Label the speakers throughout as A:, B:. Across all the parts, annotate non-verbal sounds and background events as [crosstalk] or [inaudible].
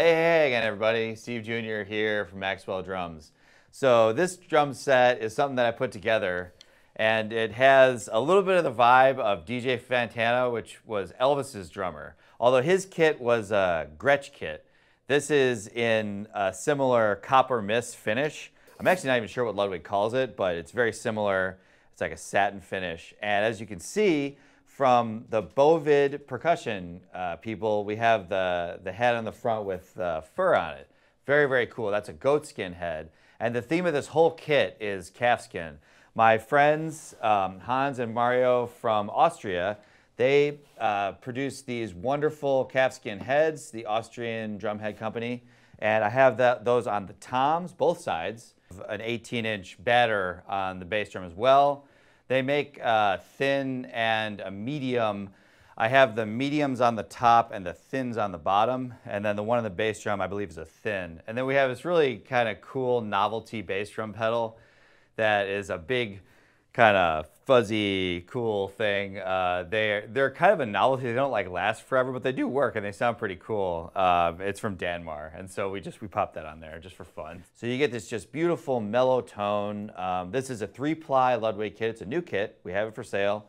A: again, everybody. Steve Jr. here from Maxwell Drums. So this drum set is something that I put together, and it has a little bit of the vibe of DJ Fontana, which was Elvis's drummer. Although his kit was a Gretsch kit, this is in a similar copper mist finish. I'm actually not even sure what Ludwig calls it, but it's very similar. It's like a satin finish. And as you can see, from the Bovid percussion uh, people, we have the, the head on the front with uh, fur on it. Very, very cool. That's a goatskin head. And the theme of this whole kit is calfskin. My friends, um, Hans and Mario from Austria, they uh, produced these wonderful calfskin heads, the Austrian drumhead company. And I have that, those on the toms, both sides, an 18 inch batter on the bass drum as well. They make uh, thin and a medium. I have the mediums on the top and the thins on the bottom, and then the one on the bass drum I believe is a thin. And then we have this really kind of cool novelty bass drum pedal that is a big kind of fuzzy, cool thing. Uh, they're, they're kind of a novelty. They don't like last forever, but they do work and they sound pretty cool. Uh, it's from Danmar. And so we just, we popped that on there just for fun. So you get this just beautiful mellow tone. Um, this is a three ply Ludwig kit. It's a new kit. We have it for sale.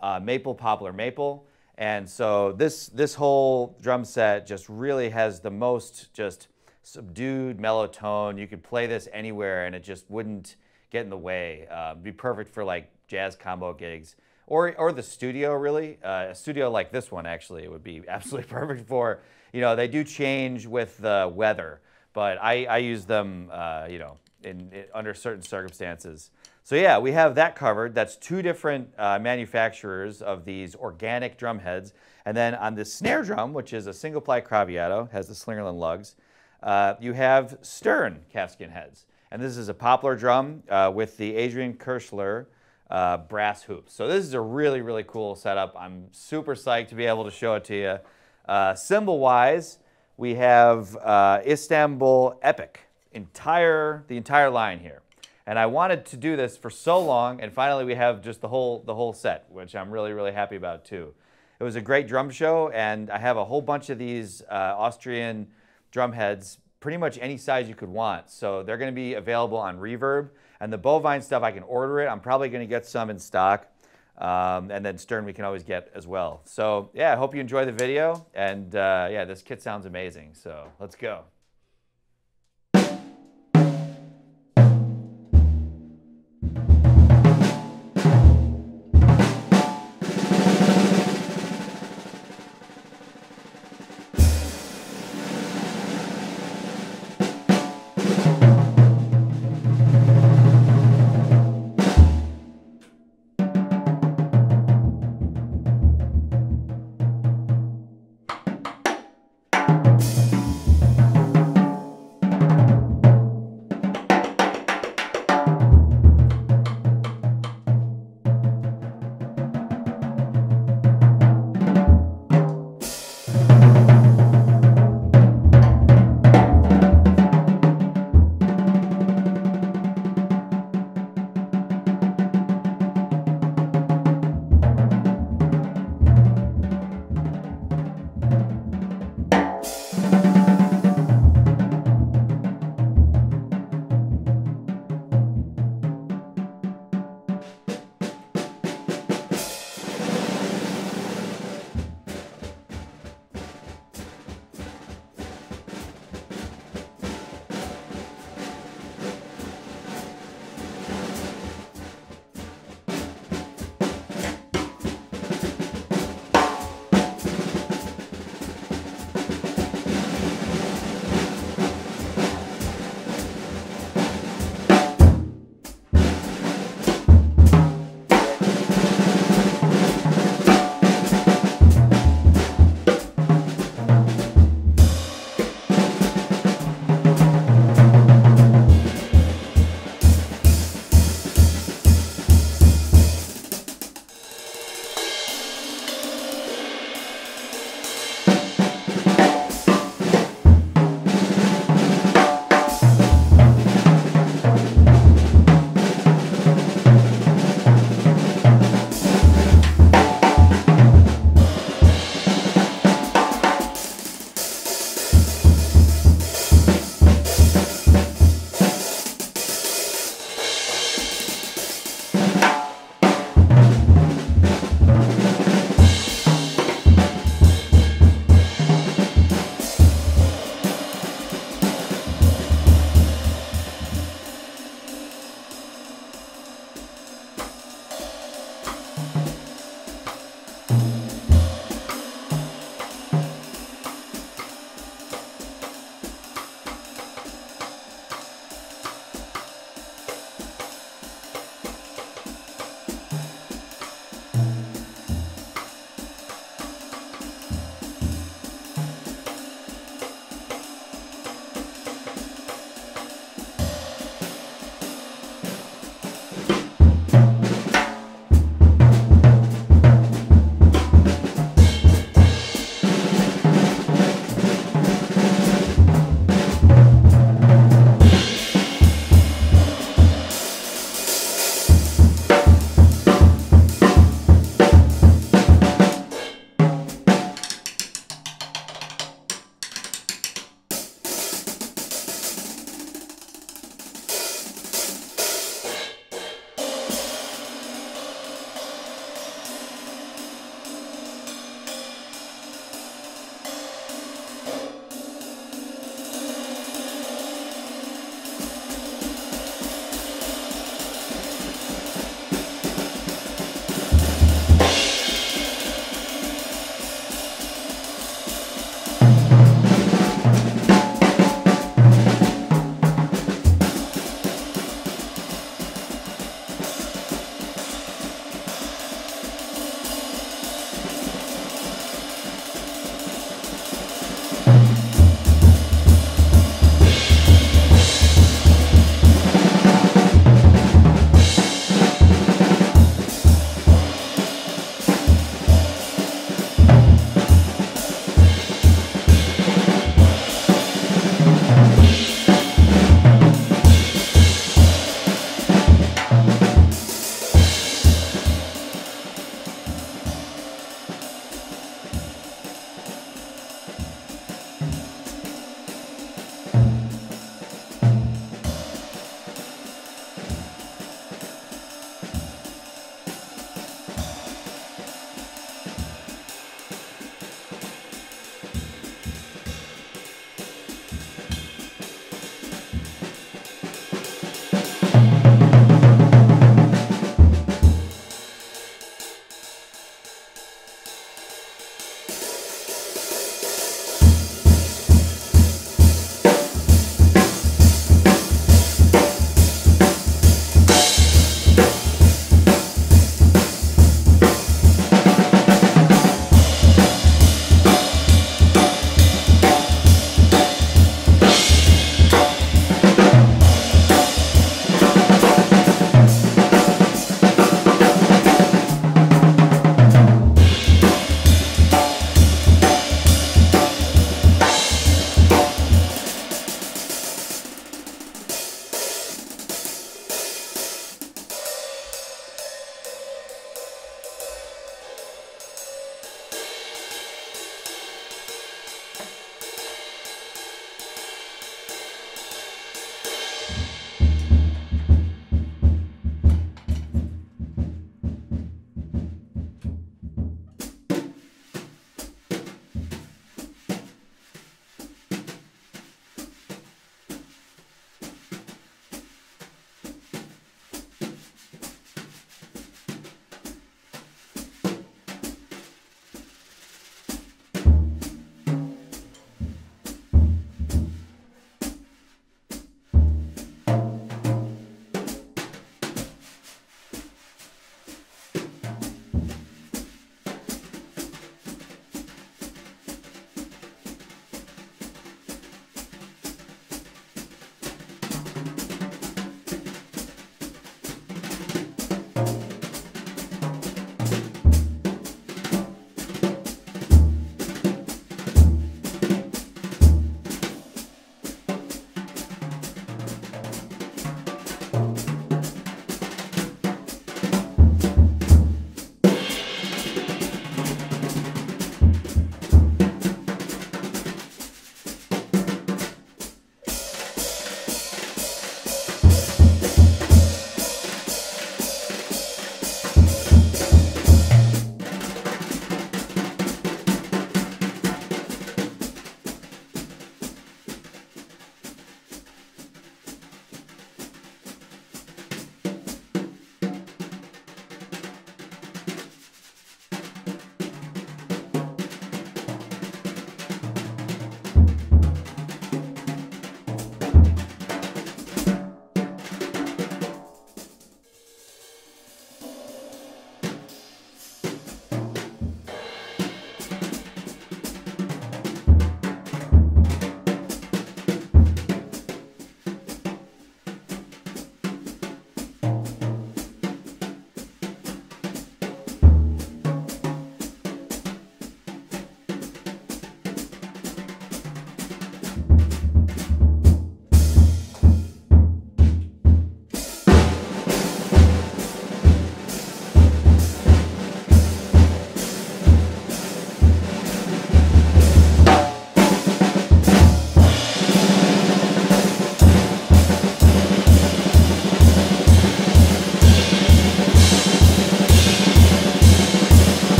A: Uh, maple, poplar, maple. And so this, this whole drum set just really has the most just subdued mellow tone. You could play this anywhere and it just wouldn't, get in the way. Uh, be perfect for like jazz combo gigs or, or the studio really. Uh, a studio like this one actually would be [laughs] absolutely perfect for, you know, they do change with the weather, but I, I use them, uh, you know, in, in, under certain circumstances. So yeah, we have that covered. That's two different uh, manufacturers of these organic drum heads. And then on the snare drum, which is a single ply Craviotto, has the Slingerland lugs, uh, you have Stern calfskin heads. And this is a poplar drum uh, with the Adrian Kirschler uh, brass hoops. So this is a really, really cool setup. I'm super psyched to be able to show it to you. Uh, Cymbal-wise, we have uh, Istanbul Epoch, entire, the entire line here. And I wanted to do this for so long, and finally we have just the whole, the whole set, which I'm really, really happy about too. It was a great drum show, and I have a whole bunch of these uh, Austrian drum heads pretty much any size you could want. So they're going to be available on Reverb. And the bovine stuff, I can order it. I'm probably going to get some in stock. Um, and then Stern we can always get as well. So yeah, I hope you enjoy the video. And uh, yeah, this kit sounds amazing. So let's go.